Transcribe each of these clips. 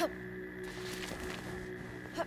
はっ。はっ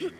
you.